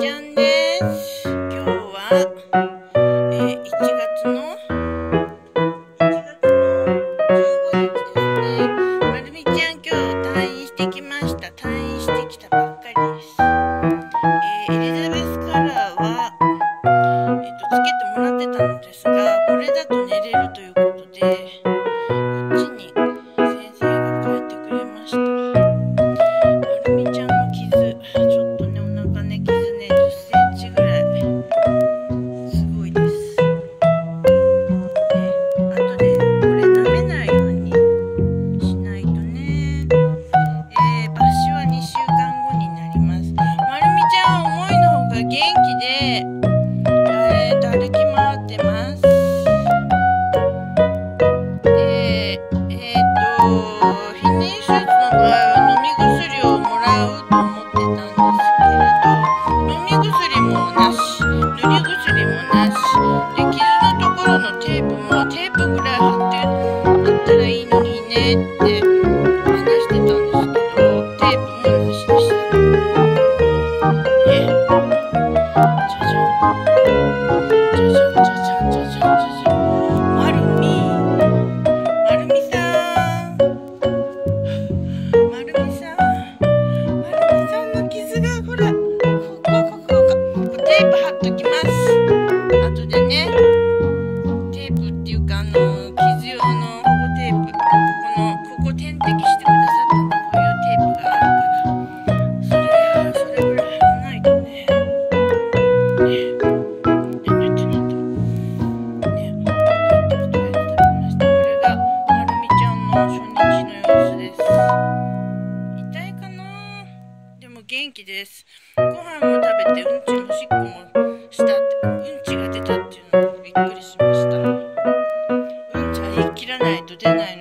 ちゃんです。今日は、えー、1月の1月の15日ですね。まるみちゃん今日退院してきました。退院してきたばで、えーと、歩き回ってます。で、えっ、と、避妊手術の場合は飲み薬をもらうと思ってたんですけれど、飲み薬もなし、塗り薬もなし、で、傷のところのテープもテープぐらい貼ってあったらいいのにねって話してたんですけど、テープもなしでした。ね。このここ点滴してくださったこういうテープがあるか。それそれぐらい貼らないとね。ね。やめてなった。ね。これがまるみちゃん。の初日の様子です。痛いかなでも元気です。ご飯も食べてうん。ちもしっこもしたって、うん。ちが出たっていうのもびっくりしました。うん。ちは言い切らないと出ないの